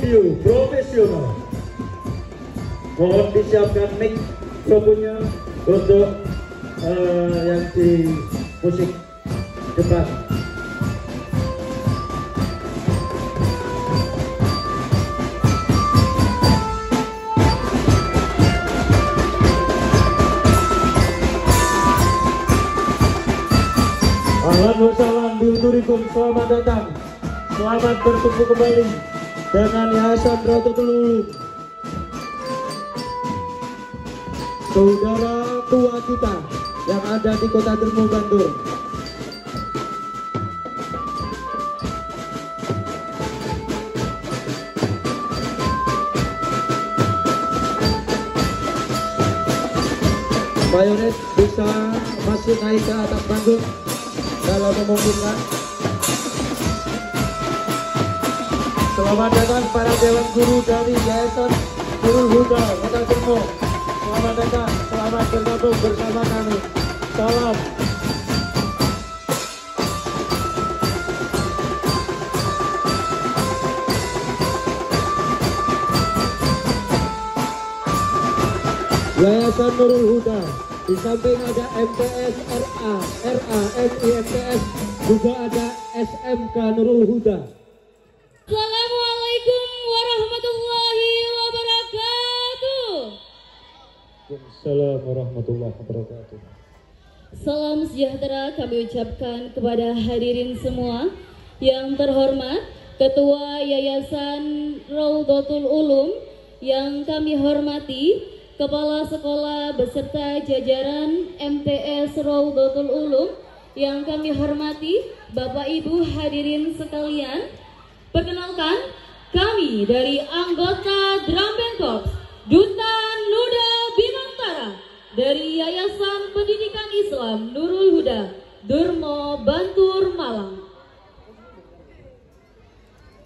audio profesional. Mohon disiapkan mic mikrofonnya untuk uh, yang di musik depan. Sahlan biuturikum selamat datang Selamat bertemu kembali dengan Yayasan Rototul Ulum Saudara tua kita yang ada di kota Dermo Bandung Bayonet bisa masih naik ke atas panggung kalau memungkinkan. Selamat datang para dewan guru dari Yayasan Guru Huda Kota Dermo. Selamat datang, selamat bergabung bersama kami. Salam. Yayasan Nurul Huda di samping ada MTS RA, RA, MIMTS, juga ada SMK Nurul Huda. Assalamualaikum warahmatullahi wabarakatuh. Waalaikumsalam warahmatullahi wabarakatuh. Salam sejahtera kami ucapkan kepada hadirin semua yang terhormat Ketua Yayasan Raudatul Ulum yang kami hormati Kepala Sekolah beserta jajaran MTS Raudatul Ulum yang kami hormati Bapak Ibu hadirin sekalian Perkenalkan kami dari anggota Drum Band Corps Duta Nuda Bimantara dari Yayasan Pendidikan Islam Nurul Huda Durmo Bantur Malang.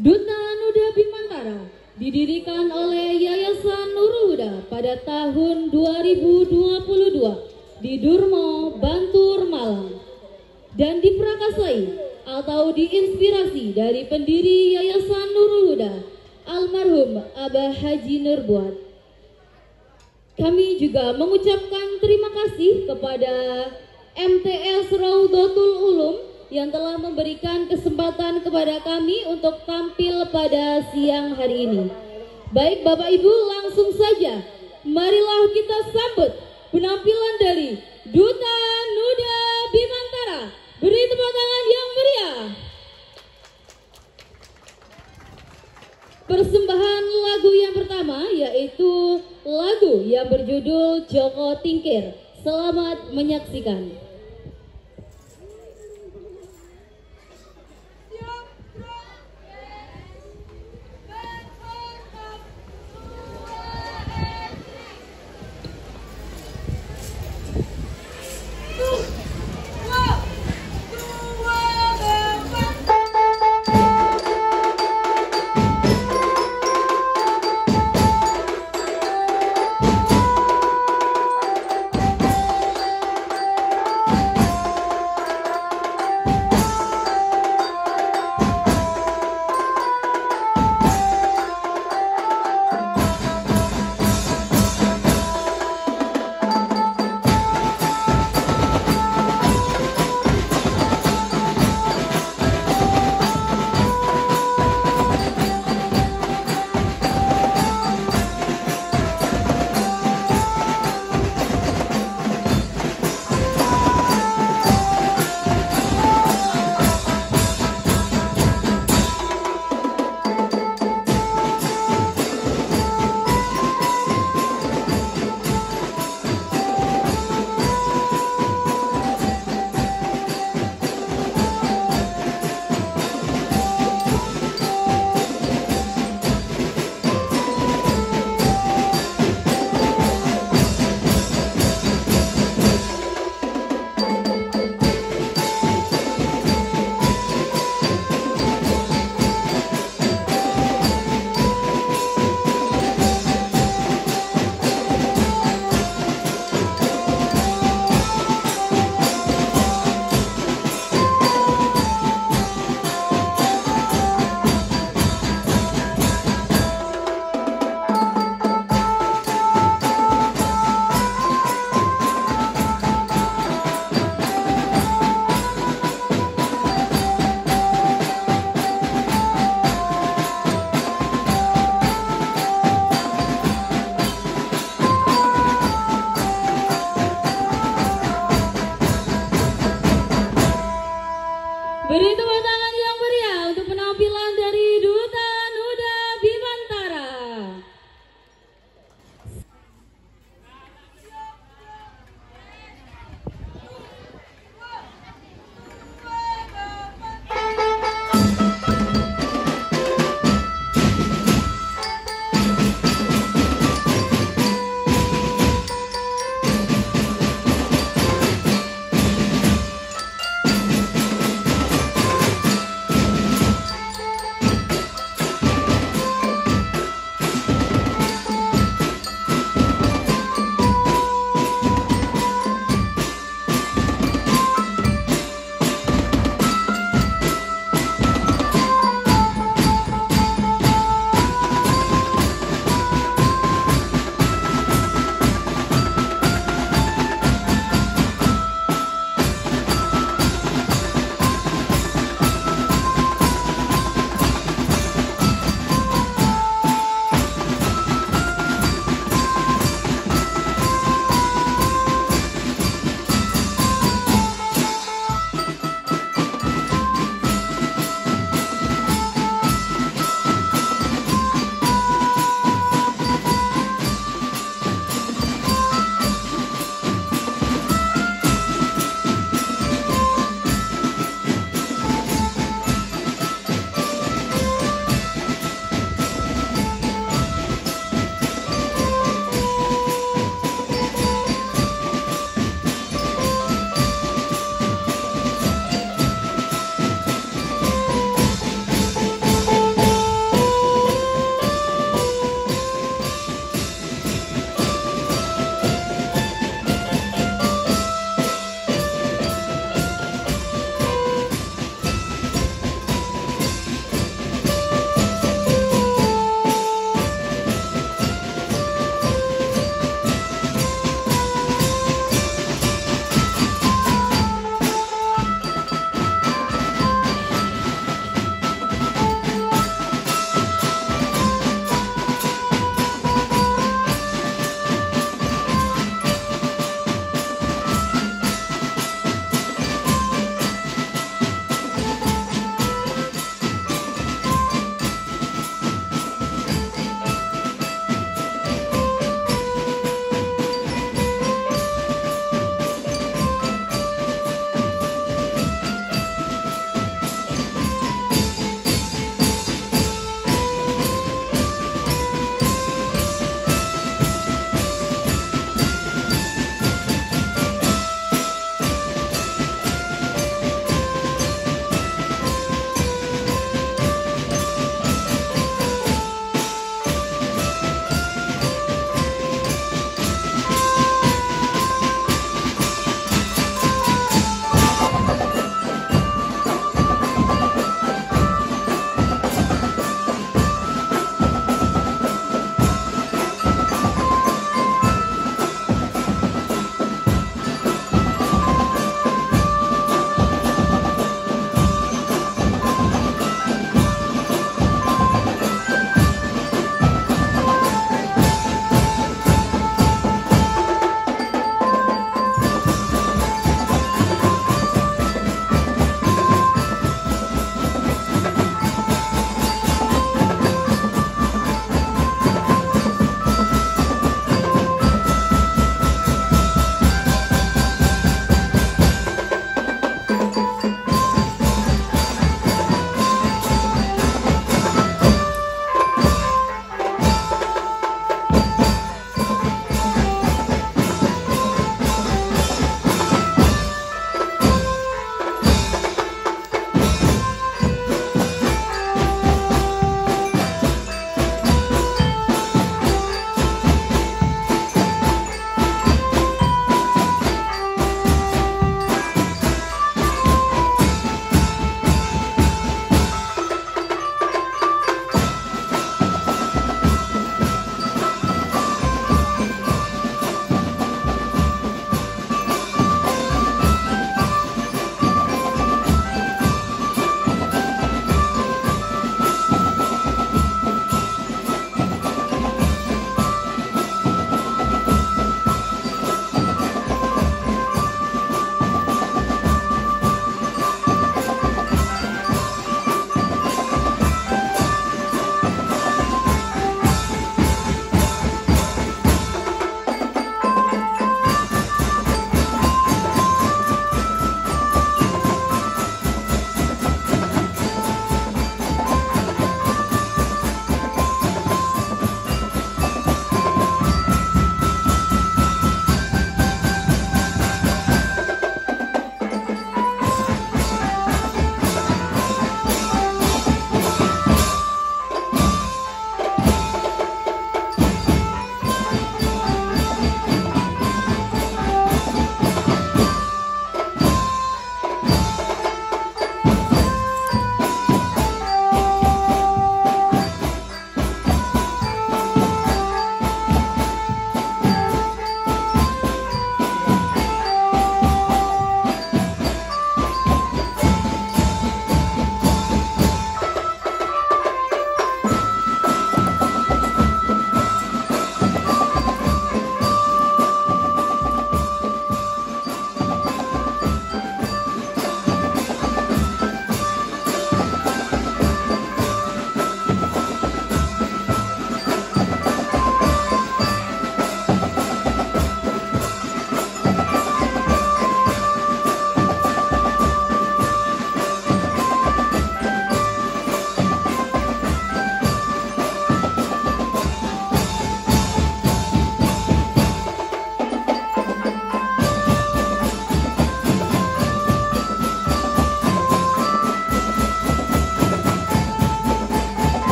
Duta Nuda Bimantara didirikan oleh Yayasan Nurul Huda pada tahun 2022 di Durmo, Bantur, Malang dan diprakasai atau diinspirasi dari pendiri Yayasan Nurul Huda almarhum Abah Haji Nurbuat. Kami juga mengucapkan terima kasih kepada MTS Raudatul Ulum yang telah memberikan kesempatan kepada kami untuk tampil pada siang hari ini. Baik Bapak Ibu langsung saja marilah kita sambut penampilan dari Duta Nuda Persembahan lagu yang pertama yaitu lagu yang berjudul Joko Tingkir. Selamat menyaksikan.